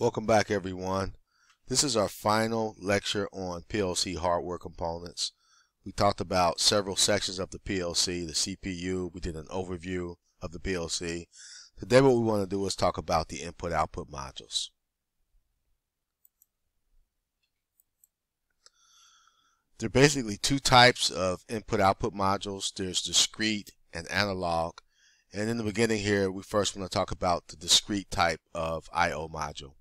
Welcome back everyone. This is our final lecture on PLC hardware components. We talked about several sections of the PLC, the CPU, we did an overview of the PLC. Today what we want to do is talk about the input-output modules. There are basically two types of input-output modules. There's discrete and analog. And in the beginning here, we first want to talk about the discrete type of I.O. module.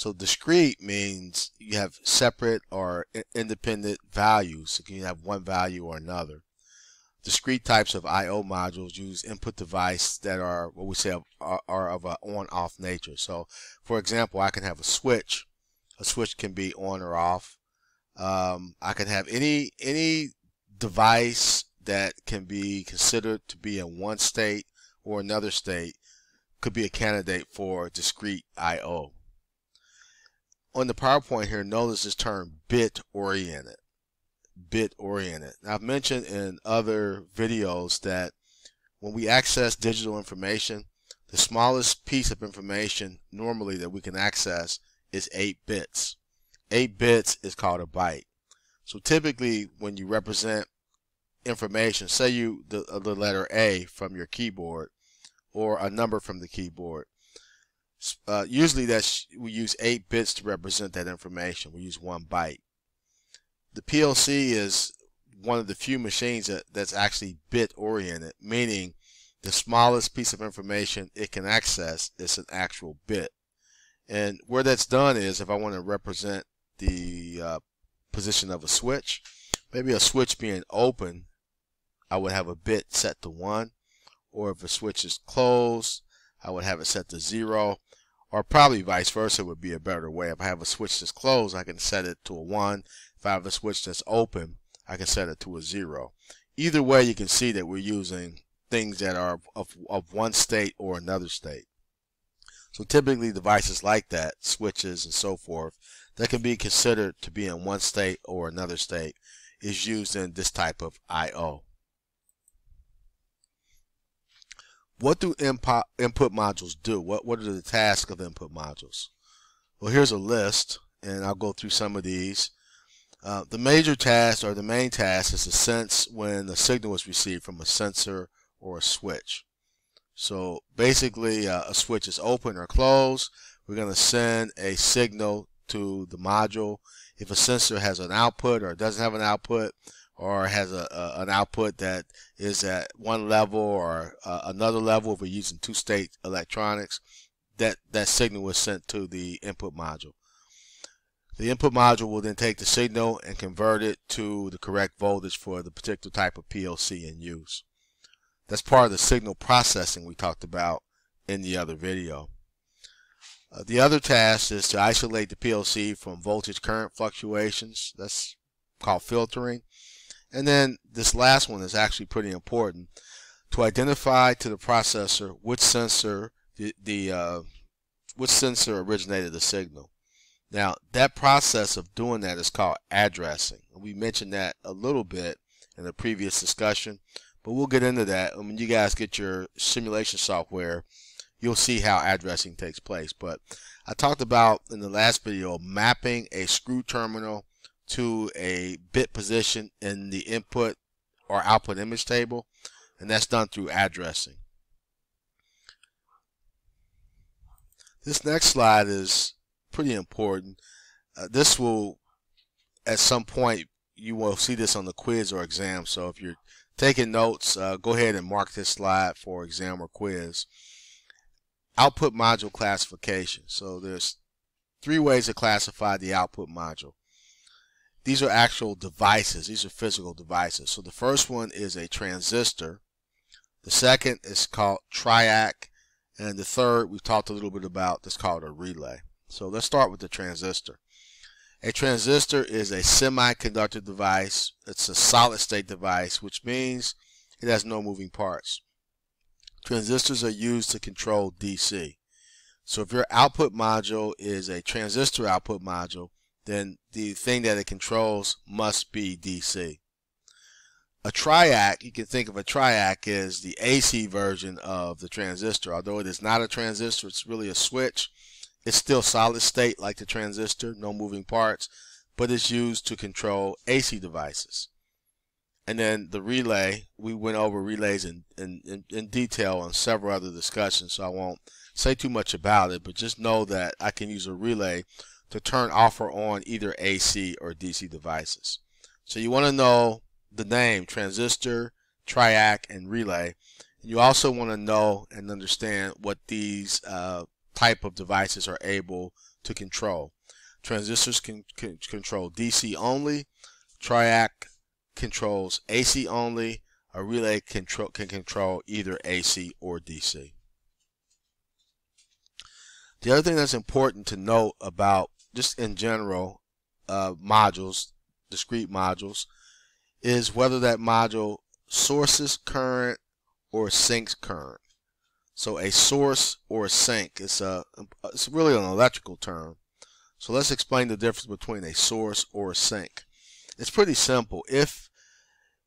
So discrete means you have separate or independent values. So You can have one value or another. Discrete types of I.O. modules use input device that are what we say are, are of an on-off nature. So for example, I can have a switch. A switch can be on or off. Um, I can have any any device that can be considered to be in one state or another state could be a candidate for discrete I.O. On the PowerPoint here, notice this term bit oriented. Bit oriented. Now, I've mentioned in other videos that when we access digital information, the smallest piece of information normally that we can access is 8 bits. 8 bits is called a byte. So typically when you represent information, say you the, the letter A from your keyboard or a number from the keyboard. Uh, usually that's we use 8 bits to represent that information. We use 1 byte. The PLC is one of the few machines that, that's actually bit oriented, meaning the smallest piece of information it can access is an actual bit. And where that's done is if I want to represent the uh, position of a switch, maybe a switch being open, I would have a bit set to 1 or if a switch is closed I would have it set to 0 or probably vice versa would be a better way. If I have a switch that's closed I can set it to a 1. If I have a switch that's open I can set it to a 0. Either way you can see that we're using things that are of, of one state or another state. So typically devices like that, switches and so forth, that can be considered to be in one state or another state is used in this type of I.O. What do input, modules do? What, what are the tasks of input modules? Well, here's a list, and I'll go through some of these. Uh, the major task or the main task is to sense when a signal is received from a sensor or a switch. So basically uh, a switch is open or closed. We're going to send a signal to the module. If a sensor has an output or doesn't have an output, or has a, a, an output that is at one level or uh, another level if we're using two-state electronics, that, that signal is sent to the input module. The input module will then take the signal and convert it to the correct voltage for the particular type of PLC in use. That's part of the signal processing we talked about in the other video. Uh, the other task is to isolate the PLC from voltage current fluctuations. That's called filtering. And then this last one is actually pretty important to identify to the processor which sensor the, the uh, which sensor originated the signal. Now that process of doing that is called addressing. We mentioned that a little bit in the previous discussion, but we'll get into that when you guys get your simulation software. You'll see how addressing takes place. But I talked about in the last video mapping a screw terminal to a bit position in the input or output image table and that's done through addressing. This next slide is pretty important. Uh, this will at some point you will see this on the quiz or exam so if you're taking notes uh, go ahead and mark this slide for exam or quiz. Output module classification. So there's three ways to classify the output module. These are actual devices. These are physical devices. So the first one is a transistor. The second is called triac. And the third we've talked a little bit about. That's called a relay. So let's start with the transistor. A transistor is a semiconductor device. It's a solid state device, which means it has no moving parts. Transistors are used to control DC. So if your output module is a transistor output module, then the thing that it controls must be DC. A triac, you can think of a triac as the AC version of the transistor. Although it is not a transistor, it's really a switch. It's still solid state like the transistor, no moving parts, but it's used to control AC devices. And then the relay, we went over relays in, in, in, in, detail on several other discussions, so I won't say too much about it, but just know that I can use a relay to turn off or on either AC or DC devices. So you want to know the name transistor, triac, and relay. You also want to know and understand what these uh, type of devices are able to control. Transistors can, can control DC only, triac controls AC only, a relay control, can control either AC or DC. The other thing that's important to note about just in general uh, modules, discrete modules, is whether that module sources current or sinks current. So a source or a sink is a it's really an electrical term. So let's explain the difference between a source or a sink. It's pretty simple. If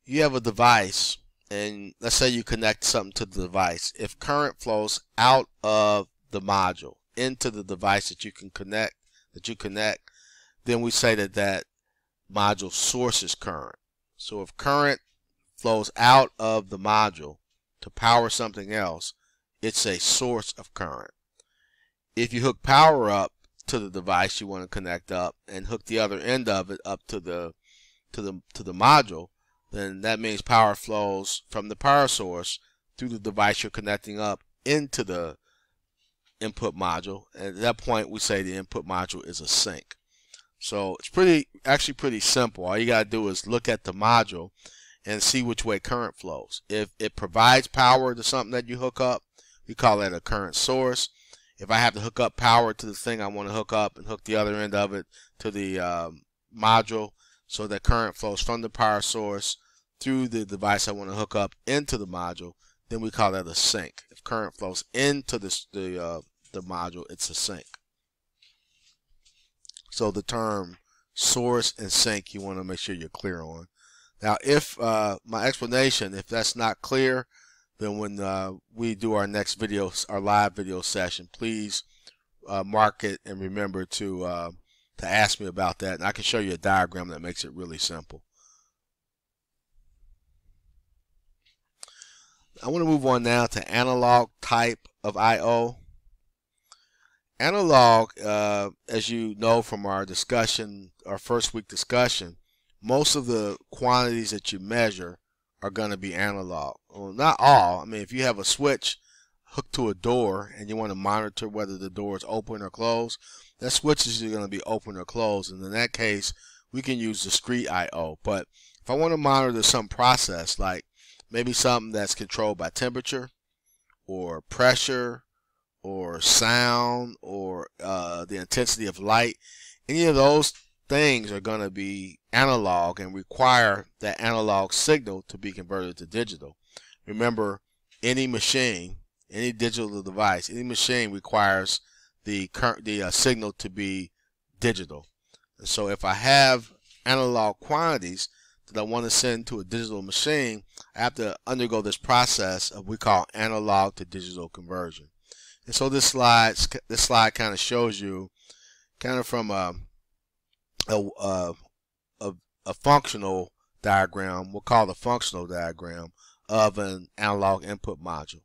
you have a device and let's say you connect something to the device, if current flows out of the module into the device that you can connect that you connect, then we say that that module sources current. So if current flows out of the module to power something else, it's a source of current. If you hook power up to the device you want to connect up and hook the other end of it up to the to the to the module, then that means power flows from the power source through the device you're connecting up into the input module. And at that point, we say the input module is a sink. So it's pretty, actually pretty simple. All you got to do is look at the module and see which way current flows. If it provides power to something that you hook up, we call that a current source. If I have to hook up power to the thing I want to hook up and hook the other end of it to the um, module so that current flows from the power source through the device I want to hook up into the module, then we call that a sink. If current flows into this, the uh, the module, it's a sink. So the term source and sink you want to make sure you're clear on. Now if uh, my explanation, if that's not clear, then when uh, we do our next video, our live video session, please uh, mark it and remember to uh, to ask me about that. And I can show you a diagram that makes it really simple. I want to move on now to analog type of I.O. Analog, uh, as you know from our discussion, our first week discussion, most of the quantities that you measure are going to be analog. Well, not all. I mean, if you have a switch hooked to a door and you want to monitor whether the door is open or closed, that switch is going to be open or closed. And in that case, we can use discrete I.O. But if I want to monitor some process, like maybe something that's controlled by temperature or pressure or sound or uh, the intensity of light, any of those things are going to be analog and require that analog signal to be converted to digital. Remember, any machine, any digital device, any machine requires the current the uh, signal to be digital. And so if I have analog quantities that I want to send to a digital machine, I have to undergo this process of we call analog to digital conversion. And so this slide, this slide kind of shows you, kind of from a a, a, a, a functional diagram, we'll call the functional diagram of an analog input module.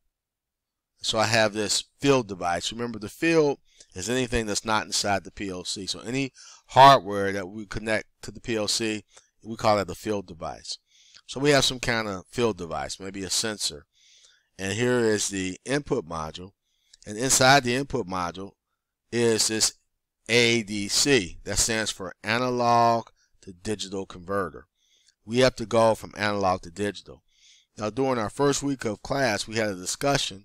So I have this field device. Remember the field is anything that's not inside the PLC. So any hardware that we connect to the PLC, we call that the field device. So we have some kind of field device, maybe a sensor. And here is the input module. And inside the input module is this ADC. That stands for analog to digital converter. We have to go from analog to digital. Now during our first week of class we had a discussion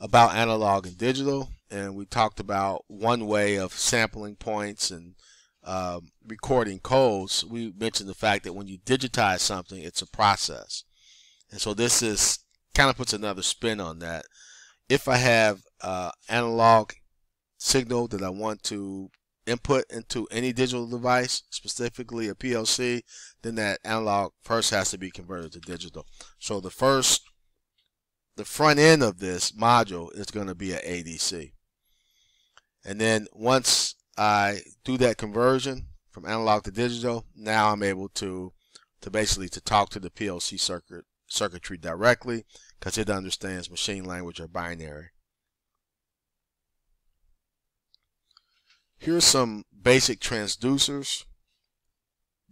about analog and digital and we talked about one way of sampling points and um, recording codes. We mentioned the fact that when you digitize something it's a process. And so this is kind of puts another spin on that. If I have uh, analog signal that I want to input into any digital device, specifically a PLC, then that analog first has to be converted to digital. So the first, the front end of this module is going to be an ADC. And then once I do that conversion from analog to digital, now I'm able to to basically to talk to the PLC circuit circuitry directly because it understands machine language or binary. Here's some basic transducers.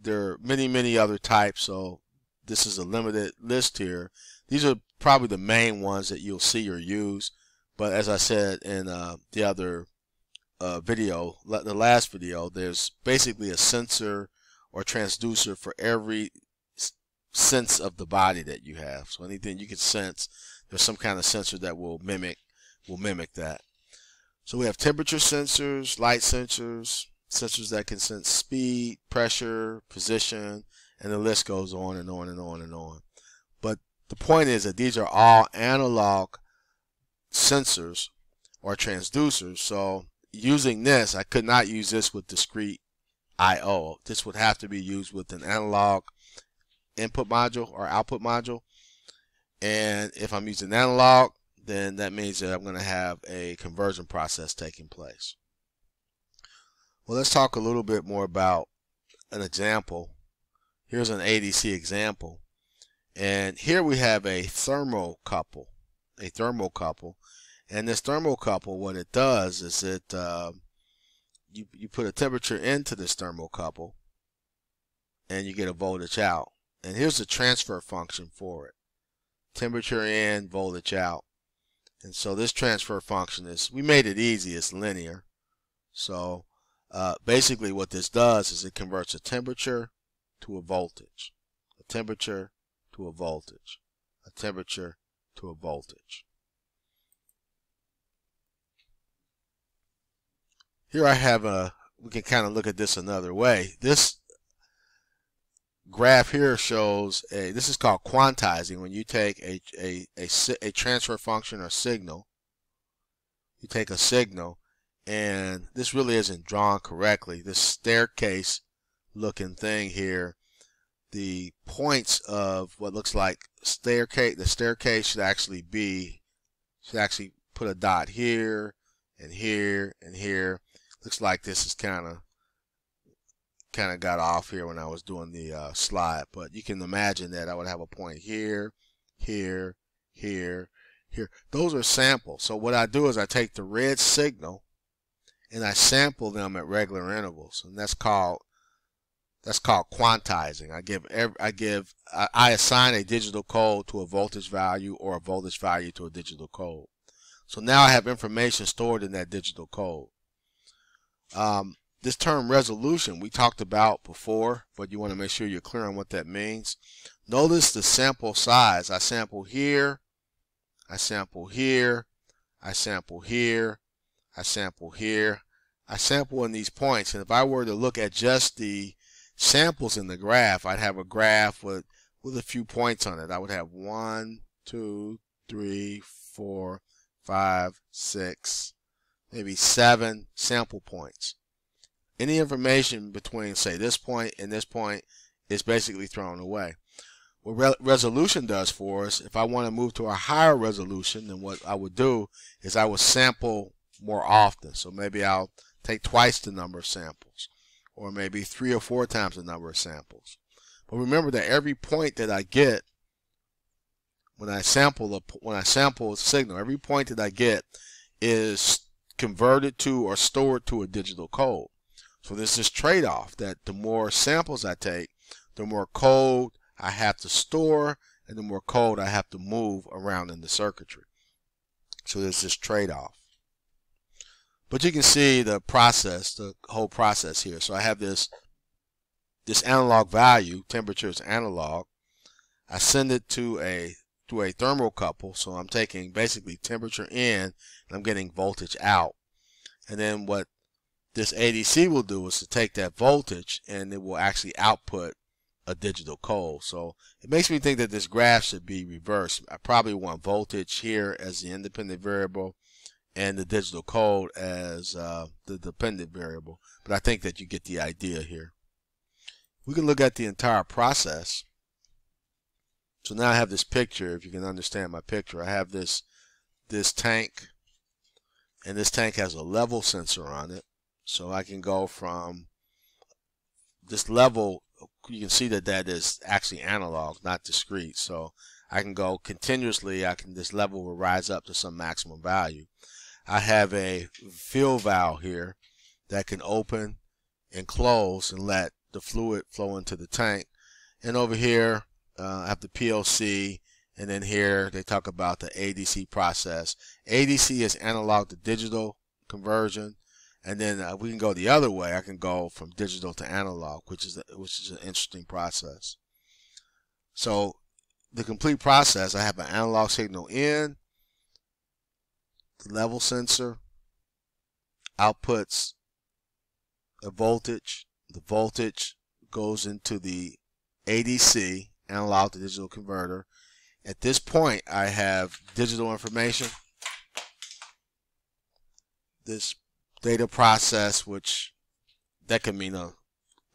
There are many, many other types, so this is a limited list here. These are probably the main ones that you'll see or use, but as I said in uh, the other uh, video, the last video, there's basically a sensor or transducer for every sense of the body that you have. So anything you can sense, there's some kind of sensor that will mimic will mimic that. So we have temperature sensors, light sensors, sensors that can sense speed, pressure, position, and the list goes on and on and on and on. But the point is that these are all analog sensors or transducers. So using this, I could not use this with discrete I.O. This would have to be used with an analog input module or output module. And if I'm using analog, then that means that I'm going to have a conversion process taking place. Well, let's talk a little bit more about an example. Here's an ADC example. And here we have a thermocouple, a thermocouple. And this thermocouple, what it does is it, uh, you, you put a temperature into this thermocouple and you get a voltage out. And here's the transfer function for it. Temperature in, voltage out. And so this transfer function is, we made it easy, it's linear. So uh, basically what this does is it converts a temperature to a voltage. A temperature to a voltage. A temperature to a voltage. Here I have a, we can kind of look at this another way. This graph here shows a this is called quantizing. When you take a, a, a, a transfer function or signal you take a signal and this really isn't drawn correctly. This staircase looking thing here the points of what looks like staircase the staircase should actually be should actually put a dot here and here and here looks like this is kind of kind of got off here when I was doing the uh, slide, but you can imagine that I would have a point here, here, here, here. Those are samples. So what I do is I take the red signal and I sample them at regular intervals, and that's called that's called quantizing. I give every, I give I, I assign a digital code to a voltage value or a voltage value to a digital code. So now I have information stored in that digital code. Um, this term resolution we talked about before, but you want to make sure you're clear on what that means. Notice the sample size. I sample here, I sample here, I sample here, I sample here. I sample in these points, and if I were to look at just the samples in the graph, I'd have a graph with, with a few points on it. I would have one, two, three, four, five, six, maybe seven sample points any information between say this point and this point is basically thrown away. What re resolution does for us, if I want to move to a higher resolution, then what I would do is I would sample more often. So maybe I'll take twice the number of samples or maybe three or four times the number of samples. But remember that every point that I get when I sample a, when I sample a signal, every point that I get is converted to or stored to a digital code. So there's this trade-off that the more samples I take, the more code I have to store and the more code I have to move around in the circuitry. So there's this trade-off. But you can see the process, the whole process here. So I have this this analog value, temperature is analog. I send it to a to a thermocouple, so I'm taking basically temperature in and I'm getting voltage out. And then what this ADC will do is to take that voltage and it will actually output a digital code. So it makes me think that this graph should be reversed. I probably want voltage here as the independent variable and the digital code as uh, the dependent variable. But I think that you get the idea here. We can look at the entire process. So now I have this picture, if you can understand my picture. I have this this tank and this tank has a level sensor on it. So I can go from this level you can see that that is actually analog not discrete. So I can go continuously I can this level will rise up to some maximum value. I have a fill valve here that can open and close and let the fluid flow into the tank. And over here uh, the PLC and then here they talk about the ADC process. ADC is analog to digital conversion. And then uh, we can go the other way. I can go from digital to analog, which is which is an interesting process. So the complete process, I have an analog signal in, the level sensor, outputs a voltage. The voltage goes into the ADC, analog to digital converter. At this point, I have digital information. This data process, which that can mean a,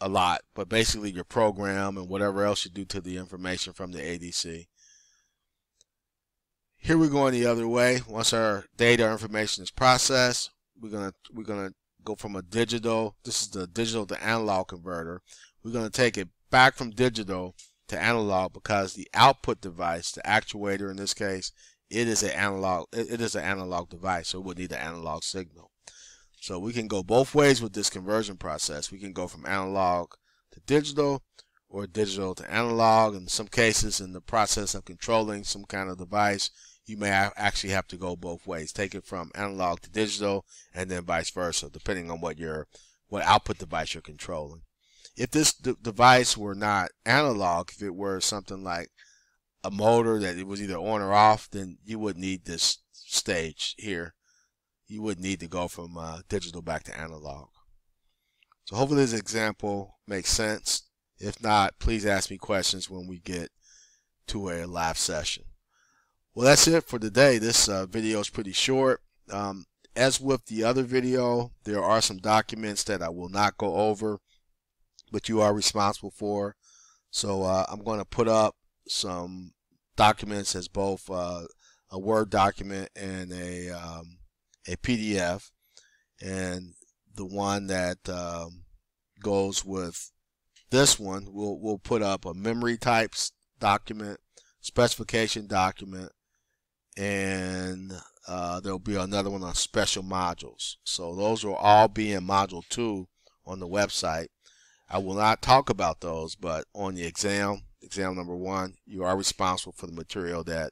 a lot, but basically your program and whatever else you do to the information from the ADC. Here we're going the other way. Once our data information is processed, we're gonna we're gonna go from a digital. This is the digital to analog converter. We're gonna take it back from digital to analog because the output device, the actuator in this case, it is an analog it is an analog device, so it would need an analog signal. So we can go both ways with this conversion process. We can go from analog to digital or digital to analog. In some cases, in the process of controlling some kind of device, you may actually have to go both ways. Take it from analog to digital and then vice versa, depending on what your what output device you're controlling if this device were not analog, if it were something like a motor that it was either on or off, then you wouldn't need this stage here. You wouldn't need to go from uh, digital back to analog. So hopefully this example makes sense. If not, please ask me questions when we get to a live session. Well, that's it for today. This uh, video is pretty short. Um, as with the other video, there are some documents that I will not go over but you are responsible for. So uh, I'm going to put up some documents as both uh, a Word document and a um, a PDF, and the one that um, goes with this one, we'll we'll put up a memory types document, specification document, and uh, there'll be another one on special modules. So those will all be in module two on the website. I will not talk about those, but on the exam, exam number one, you are responsible for the material that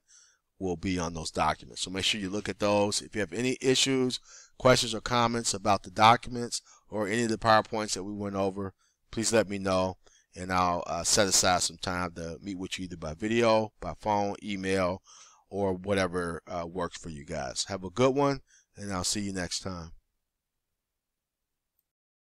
will be on those documents. So make sure you look at those. If you have any issues, questions, or comments about the documents or any of the PowerPoints that we went over, please let me know and I'll uh, set aside some time to meet with you either by video, by phone, email, or whatever uh, works for you guys. Have a good one, and I'll see you next time.